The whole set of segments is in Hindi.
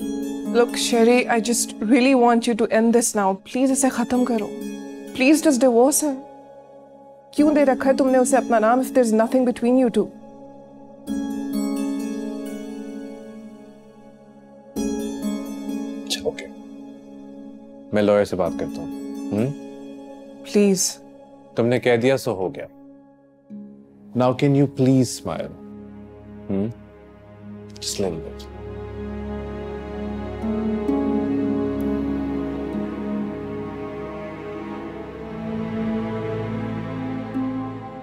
Look, Sherry, I just really want you to end this now. Please इसे खत्म करो. Please just divorce her. क्यों दे रखा है तुमने उसे अपना नाम if there's nothing between you two? अच्छा ओके मैं लॉयर से बात करता हूँ हम्म Please. तुमने कह दिया सो हो गया now can you please smile hmm just little bit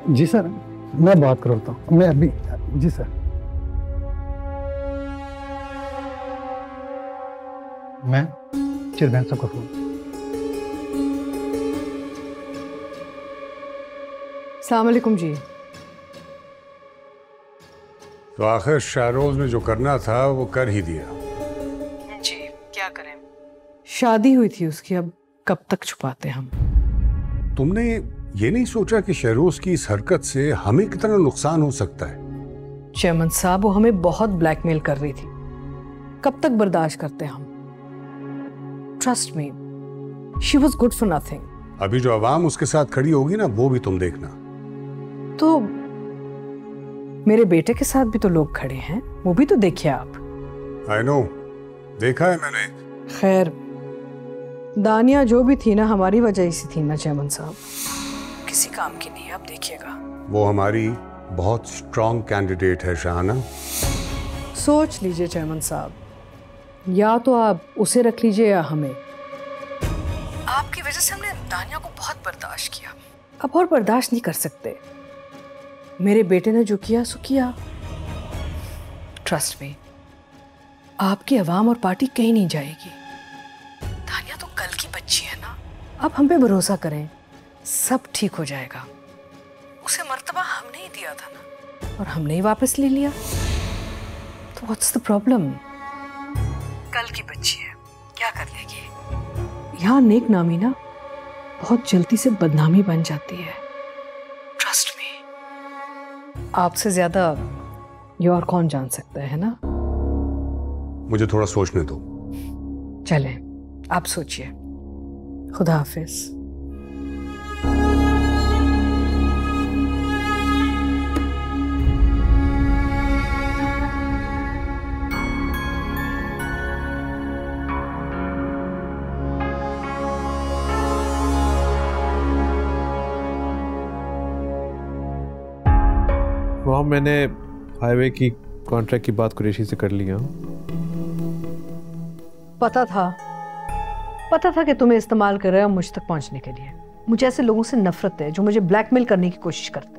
ji sir मैं बात करता हूँ। मैं अभी जी सर। मैं चिरबैन साहब का फ़ोन। सलामकुम जी। तो आखिर शाहरोज ने जो करना था वो कर ही दिया। शादी हुई थी उसकी अब कब तक छुपाते हम? तुमने ये नहीं सोचा कि शहरोज की इस हरकत से हमें कितना नुकसान हो सकता है? चेयरमैन साहब वो हमें बहुत ब्लैकमेल कर रही थी। कब तक बर्दाश्त करते हम? Trust me she was good for nothing अभी जो आवाम उसके साथ खड़ी होगी ना वो भी तुम देखना। तो मेरे बेटे के साथ भी तो लोग खड़े हैं वो भी तो देखिए आप। आई नो देखा है मैंने। खैर दानिया जो भी थी ना हमारी वजह से थी ना चैमन साहब। किसी काम की नहीं आप देखिएगा। वो हमारी बहुत स्ट्रांग कैंडिडेट है शाहाना। सोच लीजिए चैमन साहब। या तो आप उसे रख लीजिए या हमें। आपकी वजह से हमने दानिया को बहुत बर्दाश्त किया। अब और बर्दाश्त नहीं कर सकते। मेरे बेटे ने जो किया सो किया। ट्रस्ट में आपकी आवाम और पार्टी कहीं नहीं जाएगी। अब हम पे भरोसा करें सब ठीक हो जाएगा। उसे मर्तबा हमने ही दिया था ना। और हमने ही वापस ले लिया। तो व्हाट्स द प्रॉब्लम कल की बच्ची है क्या कर लेगी? यहाँ नेक नामी ना बहुत जल्दी से बदनामी बन जाती है। ट्रस्ट मी आपसे ज़्यादा ये और कौन जान सकता है ना? मुझे थोड़ा सोचने दो। चले आप सोचिए। खुदा हाफिज। वहाँ मैंने हाईवे की कॉन्ट्रैक्ट की बात कुरेशी से कर लिया पता था पता था कि तुम्हें इस्तेमाल कर रहे हो मुझ तक पहुँचने के लिए। मुझे ऐसे लोगों से नफरत है जो मुझे ब्लैकमेल करने की कोशिश करते हैं।